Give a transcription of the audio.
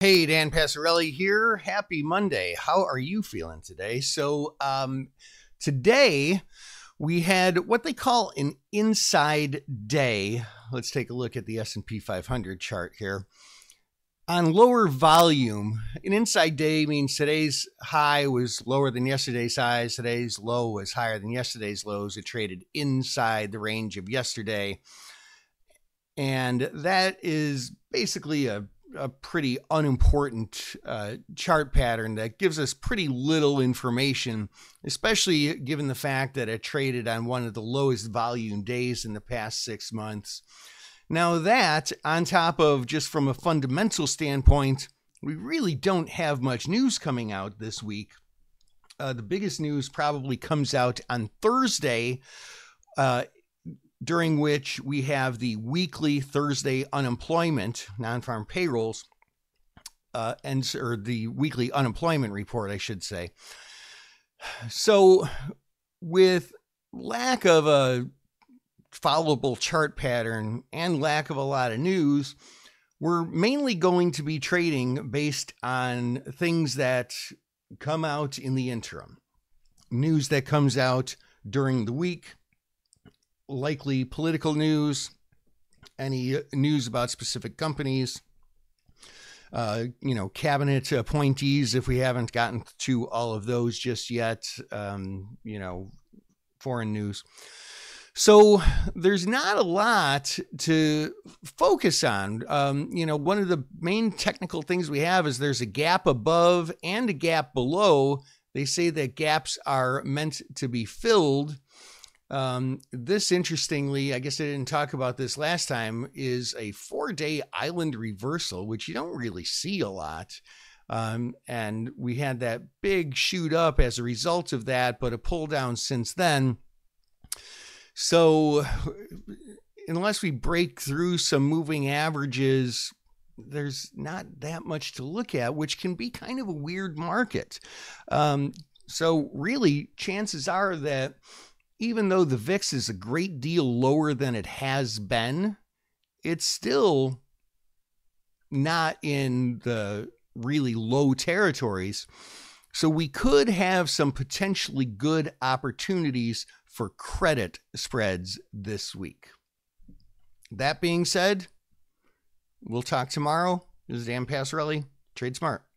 Hey, Dan Passarelli here. Happy Monday. How are you feeling today? So, um, today we had what they call an inside day. Let's take a look at the S&P 500 chart here. On lower volume, an inside day means today's high was lower than yesterday's highs. Today's low was higher than yesterday's lows. It traded inside the range of yesterday. And that is basically a a pretty unimportant uh, chart pattern that gives us pretty little information, especially given the fact that it traded on one of the lowest volume days in the past six months. Now, that on top of just from a fundamental standpoint, we really don't have much news coming out this week. Uh, the biggest news probably comes out on Thursday. Uh, during which we have the weekly Thursday unemployment, non farm payrolls, uh, and or the weekly unemployment report, I should say. So, with lack of a followable chart pattern and lack of a lot of news, we're mainly going to be trading based on things that come out in the interim. News that comes out during the week, likely political news, any news about specific companies, uh, you know, cabinet appointees, if we haven't gotten to all of those just yet, um, you know, foreign news. So there's not a lot to focus on. Um, you know, one of the main technical things we have is there's a gap above and a gap below. They say that gaps are meant to be filled. Um, this, interestingly, I guess I didn't talk about this last time, is a four day island reversal, which you don't really see a lot. Um, and we had that big shoot up as a result of that, but a pull down since then. So, unless we break through some moving averages, there's not that much to look at, which can be kind of a weird market. Um, so, really, chances are that even though the VIX is a great deal lower than it has been, it's still not in the really low territories. So we could have some potentially good opportunities for credit spreads this week. That being said, we'll talk tomorrow. This is Dan Passarelli, Trade Smart.